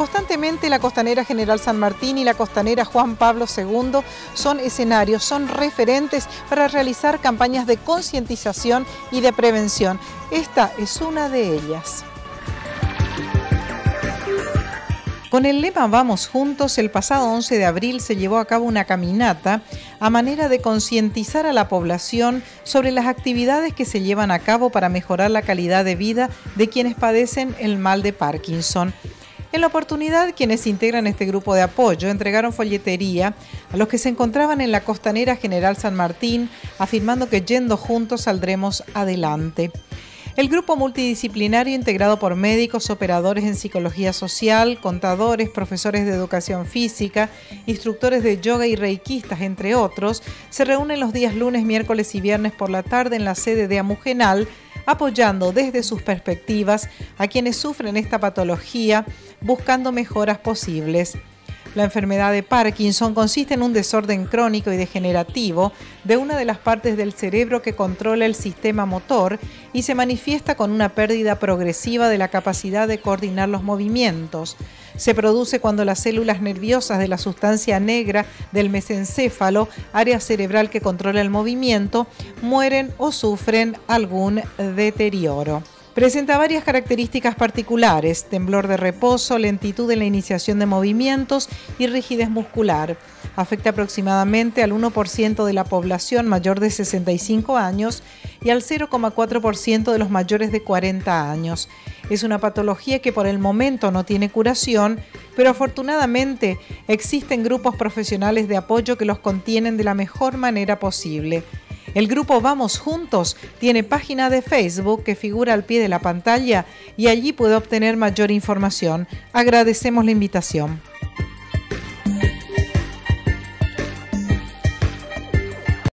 Constantemente la Costanera General San Martín y la Costanera Juan Pablo II son escenarios, son referentes para realizar campañas de concientización y de prevención. Esta es una de ellas. Con el lema Vamos Juntos, el pasado 11 de abril se llevó a cabo una caminata a manera de concientizar a la población sobre las actividades que se llevan a cabo para mejorar la calidad de vida de quienes padecen el mal de Parkinson. En la oportunidad, quienes integran este grupo de apoyo entregaron folletería a los que se encontraban en la costanera General San Martín, afirmando que yendo juntos saldremos adelante. El grupo multidisciplinario integrado por médicos, operadores en psicología social, contadores, profesores de educación física, instructores de yoga y reikistas, entre otros, se reúne los días lunes, miércoles y viernes por la tarde en la sede de Amugenal apoyando desde sus perspectivas a quienes sufren esta patología, buscando mejoras posibles. La enfermedad de Parkinson consiste en un desorden crónico y degenerativo de una de las partes del cerebro que controla el sistema motor y se manifiesta con una pérdida progresiva de la capacidad de coordinar los movimientos. Se produce cuando las células nerviosas de la sustancia negra del mesencéfalo, área cerebral que controla el movimiento, mueren o sufren algún deterioro. Presenta varias características particulares, temblor de reposo, lentitud en la iniciación de movimientos y rigidez muscular. Afecta aproximadamente al 1% de la población mayor de 65 años y al 0,4% de los mayores de 40 años. Es una patología que por el momento no tiene curación, pero afortunadamente existen grupos profesionales de apoyo que los contienen de la mejor manera posible. El grupo Vamos Juntos tiene página de Facebook que figura al pie de la pantalla y allí puede obtener mayor información. Agradecemos la invitación.